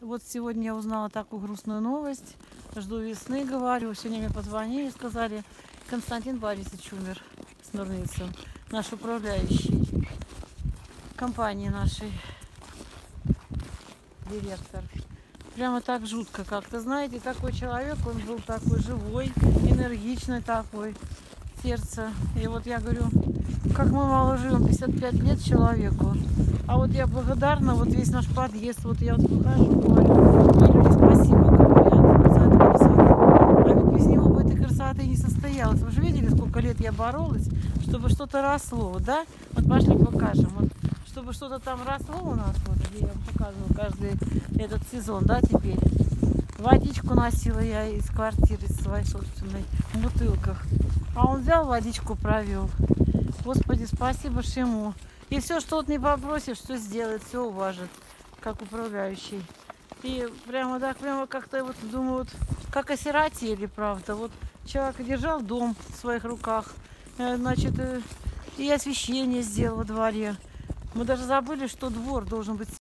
Вот сегодня я узнала такую грустную новость. Жду весны, говорю. Сегодня мне позвонили, сказали, Константин Борисович умер с Нурницын, наш управляющий компании нашей, директор. Прямо так жутко как-то. Знаете, такой человек, он был такой живой, энергичный такой, сердце. И вот я говорю, как мы мало живем, 55 лет человеку. А вот я благодарна, вот весь наш подъезд, вот я вот выхожу, говорю, люди спасибо говорят за эту красоту. А ведь без него бы этой красоты не состоялось. Вы же видели, сколько лет я боролась, чтобы что-то росло, да? Вот пошли покажем. Вот, чтобы что-то там росло у нас, вот где я вам показывала каждый этот сезон, да, теперь. Водичку носила я из квартиры своей собственной в бутылках. А он взял водичку, провел. Господи, спасибо ж ему. И все, что вот не попросишь, все сделает, все уважит, как управляющий. И прямо так, прямо как-то вот думаю, вот как осиротели, правда. Вот человек держал дом в своих руках, э, значит, э, и освещение сделал во дворе. Мы даже забыли, что двор должен быть